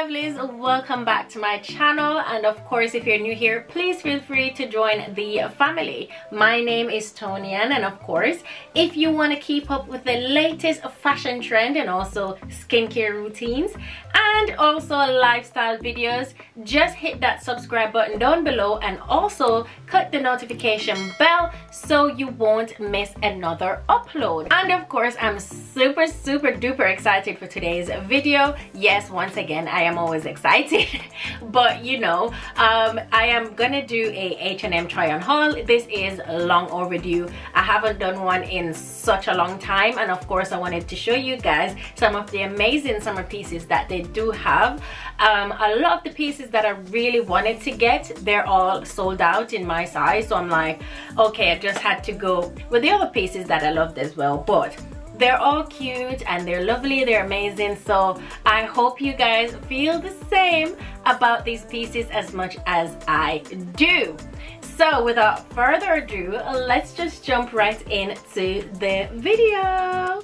lovelies welcome back to my channel. And of course if you're new here please feel free to join the family. My name is Toni-Ann and of course if you want to keep up with the latest fashion trend and also skincare routines and also lifestyle videos. Just hit that subscribe button down below and also click the notification bell so you won't miss another upload. And of course i'm super super duper excited for today's video. Yes once again i am always excited but you know um, i am gonna do a h&m try on haul. This is long overdue. I haven't done one in such a long time and of course i wanted to show you guys some of the amazing summer pieces that they do have. Um, a lot of the pieces that I really wanted to get they're all sold out in my size. So I'm like okay I just had to go with the other pieces that I loved as well. But they're all cute and they're lovely they're amazing. So I hope you guys feel the same about these pieces as much as I do. So without further ado let's just jump right into the video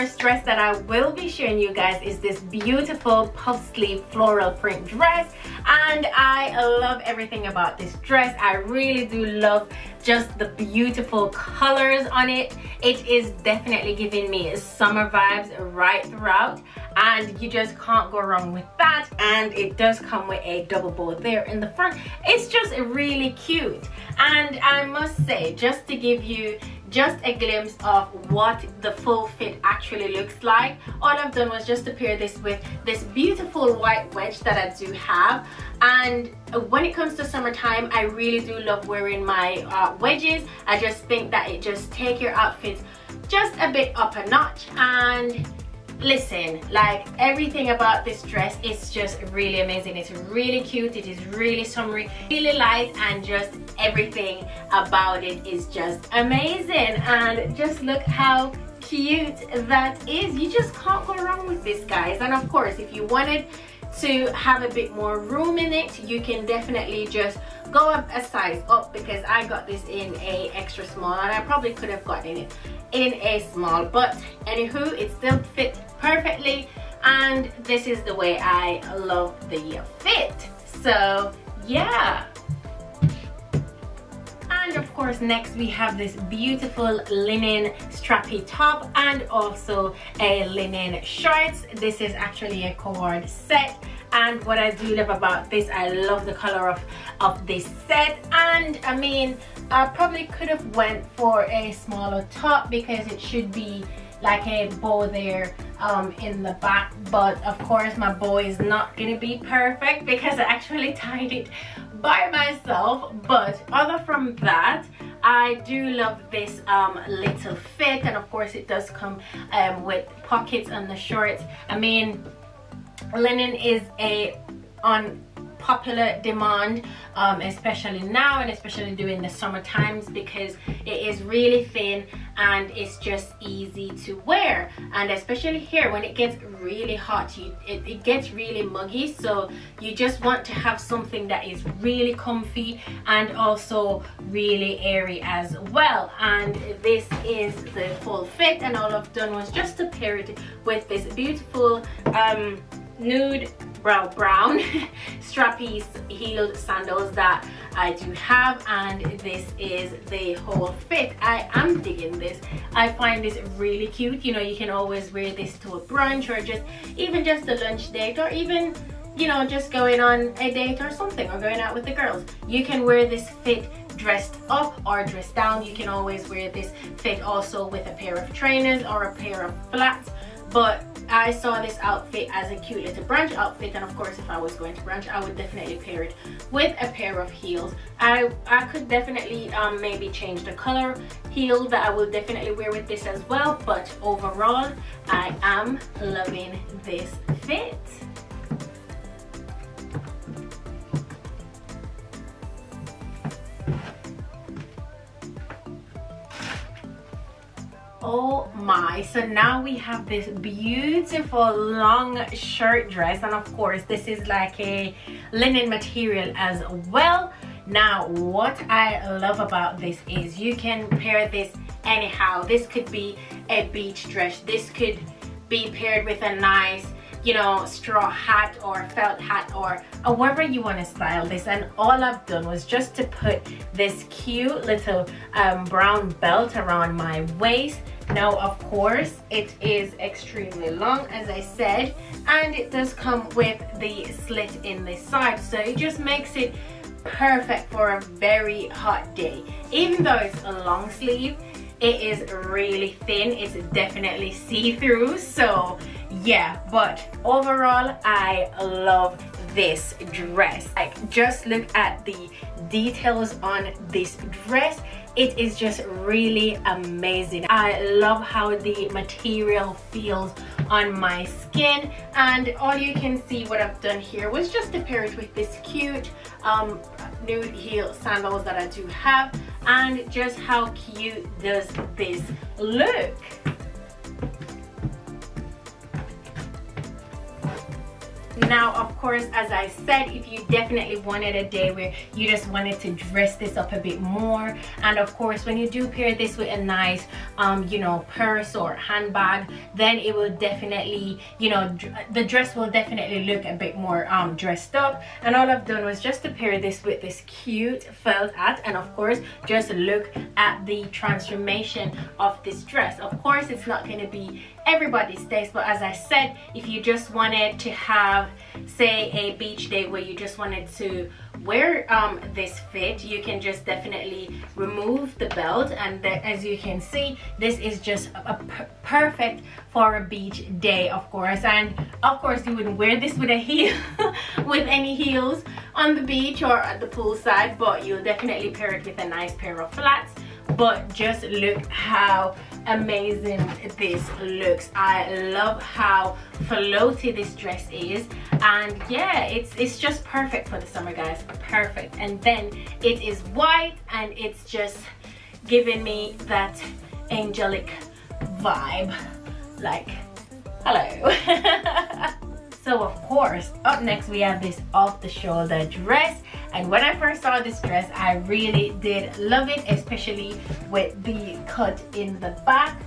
first dress that I will be showing you guys is this beautiful puff sleeve floral print dress. And I love everything about this dress. I really do love just the beautiful colors on it. It is definitely giving me summer vibes right throughout. And you just can't go wrong with that. And it does come with a double bow there in the front. It's just really cute. And I must say just to give you just a glimpse of what the full fit actually looks like. All I've done was just to pair this with this beautiful white wedge that I do have. And when it comes to summertime I really do love wearing my uh, wedges. I just think that it just take your outfits just a bit up a notch. And listen like everything about this dress is just really amazing. It's really cute it is really summery really light and just everything about it is just amazing. And just look how cute that is. You just can't go wrong with this guys. And of course if you wanted to have a bit more room in it you can definitely just go up a size up because I got this in a extra small and I probably could have gotten it in a small. But anywho it still fit perfectly and this is the way I love the fit. So yeah. And of course next we have this beautiful linen strappy top and also a linen shorts. This is actually a cord set. And what I do love about this I love the color of of this set. And I mean I probably could have went for a smaller top because it should be like a bow there um, in the back but of course my bow is not gonna be perfect because I actually tied it by myself but other from that I do love this um, little fit and of course it does come um, with pockets on the shorts. I mean linen is a on popular demand um, especially now and especially during the summer times because it is really thin and it's just easy to wear. And especially here when it gets really hot you, it, it gets really muggy. So you just want to have something that is really comfy and also really airy as well. And this is the full fit and all I've done was just to pair it with this beautiful um, nude brown brown strappy heeled sandals that I do have and this is the whole fit. I am digging this. I find this really cute. You know you can always wear this to a brunch or just even just a lunch date or even you know just going on a date or something or going out with the girls. You can wear this fit dressed up or dressed down. You can always wear this fit also with a pair of trainers or a pair of flats. But I saw this outfit as a cute little brunch outfit and of course if I was going to brunch I would definitely pair it with a pair of heels. I, I could definitely um, maybe change the color heel that I will definitely wear with this as well but overall I am loving this fit. So now we have this beautiful long shirt dress and of course this is like a linen material as well. Now what i love about this is you can pair this anyhow. This could be a beach dress. This could be paired with a nice you know straw hat or felt hat or however you want to style this. And all I've done was just to put this cute little um, brown belt around my waist. Now of course it is extremely long as I said and it does come with the slit in the side. So it just makes it perfect for a very hot day. Even though it's a long sleeve it is really thin. It's definitely see-through. So yeah but overall i love this dress. Like just look at the details on this dress. It is just really amazing. I love how the material feels on my skin and all you can see what i've done here was just to pair it with this cute um, nude heel sandals that i do have and just how cute does this look now of course as i said if you definitely wanted a day where you just wanted to dress this up a bit more and of course when you do pair this with a nice um, you know purse or handbag then it will definitely you know the dress will definitely look a bit more um, dressed up. And all I've done was just to pair this with this cute felt hat and of course just look at the transformation of this dress. Of course it's not going to be everybody's taste but as I said if you just wanted to have say a beach day where you just wanted to wear um, this fit you can just definitely remove the belt and as you can see this is just a perfect for a beach day of course. And of course you wouldn't wear this with a heel with any heels on the beach or at the poolside but you'll definitely pair it with a nice pair of flats but just look how amazing this looks. I love how floaty this dress is. And yeah it's it's just perfect for the summer guys. Perfect. And then it is white and it's just giving me that angelic vibe. Like hello. So of course up next we have this off the shoulder dress and when I first saw this dress I really did love it especially with the cut in the back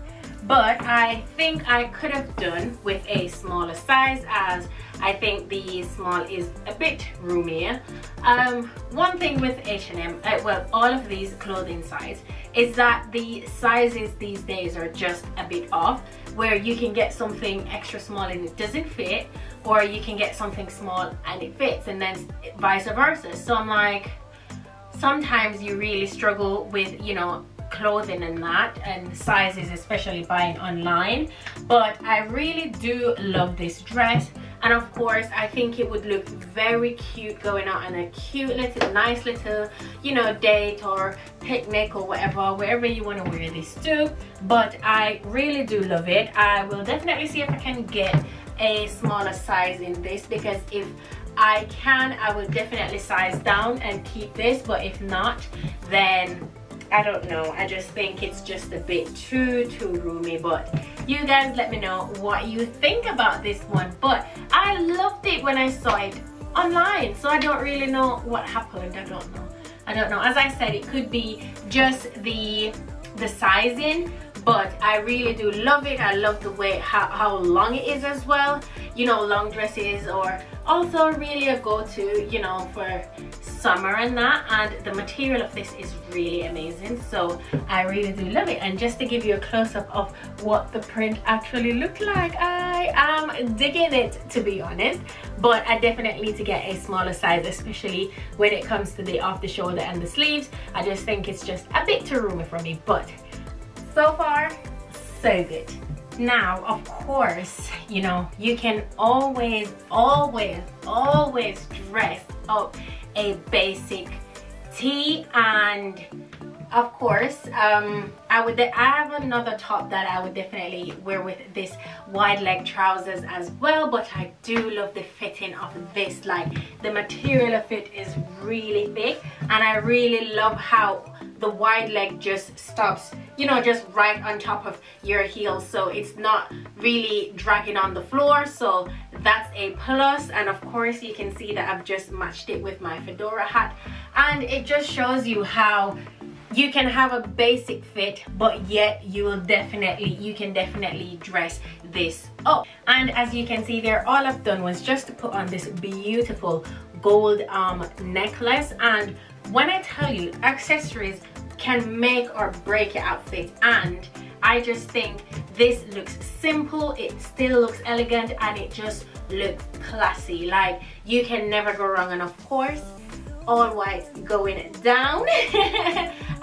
but I think I could have done with a smaller size as I think the small is a bit roomier. Um, one thing with H&M, uh, well all of these clothing size, is that the sizes these days are just a bit off where you can get something extra small and it doesn't fit or you can get something small and it fits and then vice versa. So i'm like sometimes you really struggle with you know clothing and that and sizes especially buying online. But i really do love this dress. And of course i think it would look very cute going out on a cute little nice little you know date or picnic or whatever wherever you want to wear this to. But i really do love it. I will definitely see if i can get a smaller size in this because if I can I will definitely size down and keep this but if not then I don't know. I just think it's just a bit too too roomy but you guys let me know what you think about this one. But I loved it when I saw it online so I don't really know what happened. I don't know. I don't know. As I said it could be just the the sizing but I really do love it. I love the way how, how long it is as well. You know long dresses or also really a go-to you know for summer and that. And the material of this is really amazing. So I really do love it. And just to give you a close-up of what the print actually looked like I am digging it to be honest. But I definitely need to get a smaller size especially when it comes to the off the shoulder and the sleeves. I just think it's just a bit too roomy for me. But so far so good. Now of course you know you can always always always dress up a basic tee and of course um i would i have another top that i would definitely wear with this wide leg trousers as well but i do love the fitting of this. Like the material of it is really thick and i really love how the wide leg just stops you know just right on top of your heel so it's not really dragging on the floor. So that's a plus. And of course you can see that I've just matched it with my fedora hat. And it just shows you how you can have a basic fit but yet you will definitely you can definitely dress this up. And as you can see there all I've done was just to put on this beautiful gold um necklace. And when I tell you accessories can make or break your outfit. And I just think this looks simple it still looks elegant and it just looks classy. Like you can never go wrong. And of course all white going down.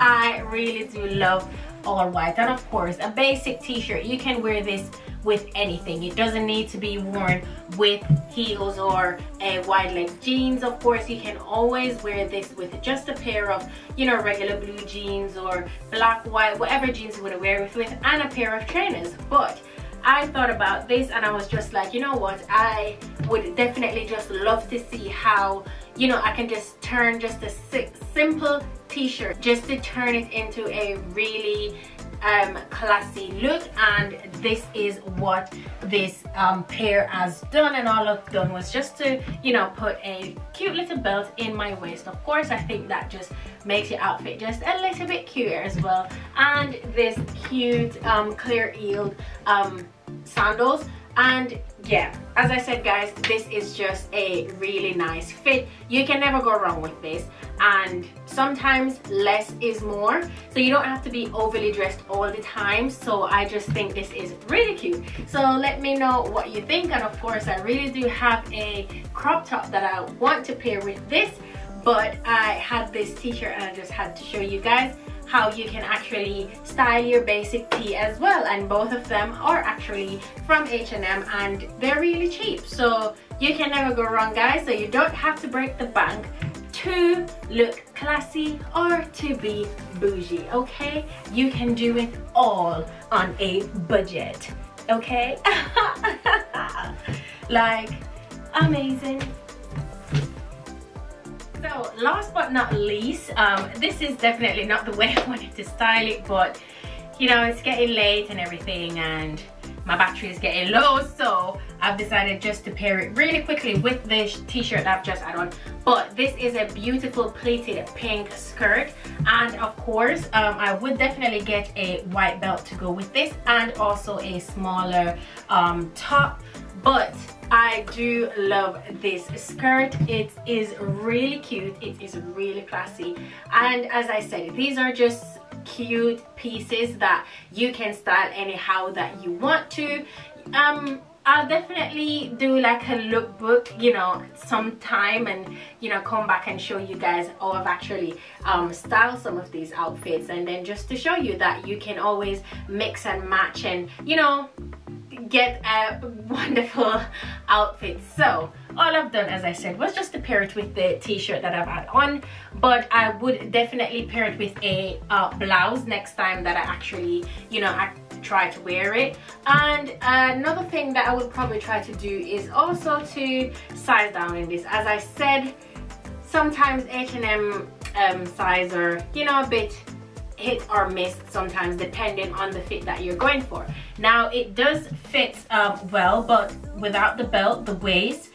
I really do love all white. And of course a basic t-shirt. You can wear this with anything. It doesn't need to be worn with heels or a wide leg jeans. Of course you can always wear this with just a pair of you know regular blue jeans or black white whatever jeans you want to wear it with and a pair of trainers. But I thought about this and I was just like you know what? I would definitely just love to see how you know I can just turn just a simple t-shirt just to turn it into a really um, classy look and this is what this um, pair has done. And all I've done was just to you know put a cute little belt in my waist. Of course I think that just makes your outfit just a little bit cuter as well. And this cute um, clear heeled um, sandals and yeah as i said guys this is just a really nice fit. You can never go wrong with this. And sometimes less is more. So you don't have to be overly dressed all the time. So i just think this is really cute. So let me know what you think. And of course i really do have a crop top that i want to pair with this. But i had this t-shirt and i just had to show you guys how you can actually style your basic tee as well. And both of them are actually from H&M and they're really cheap. So you can never go wrong guys. So you don't have to break the bank to look classy or to be bougie okay? You can do it all on a budget okay? Like amazing last but not least, um, this is definitely not the way I wanted to style it, but you know, it's getting late and everything and my battery is getting low so I've decided just to pair it really quickly with this t-shirt that I've just had on. But this is a beautiful pleated pink skirt. And of course um, I would definitely get a white belt to go with this and also a smaller um, top. But I do love this skirt. It is really cute. It is really classy. And as I said these are just cute pieces that you can style anyhow that you want to. Um I'll definitely do like a lookbook, you know, sometime and, you know, come back and show you guys how I've actually um, styled some of these outfits and then just to show you that you can always mix and match and, you know, get a wonderful outfit. So all I've done as I said was just to pair it with the t-shirt that I've had on but I would definitely pair it with a uh, blouse next time that I actually you know I try to wear it. And another thing that I would probably try to do is also to size down in this. As I said sometimes H&M um, size are you know a bit hit or miss sometimes depending on the fit that you're going for. Now it does fit um, well but without the belt the waist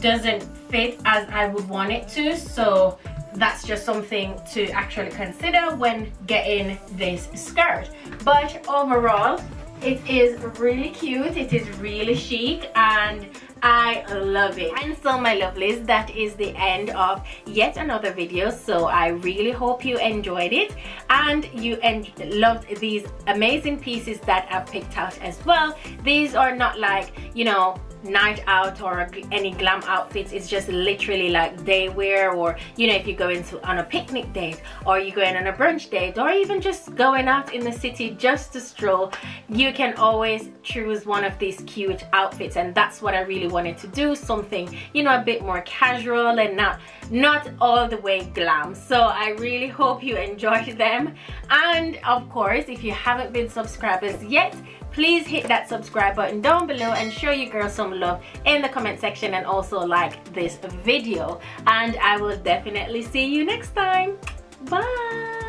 doesn't fit as I would want it to. So that's just something to actually consider when getting this skirt but overall it is really cute it is really chic and I love it. And so my lovelies, that is the end of yet another video. So I really hope you enjoyed it and you loved these amazing pieces that I picked out as well. These are not like, you know, night out or any glam outfits it's just literally like day wear or you know if you're going to on a picnic date or you're going on a brunch date or even just going out in the city just to stroll you can always choose one of these cute outfits. And that's what I really wanted to do something you know a bit more casual and not not all the way glam. So I really hope you enjoyed them. And of course if you haven't been subscribers yet please hit that subscribe button down below and show your girl some love in the comment section and also like this video. And I will definitely see you next time. Bye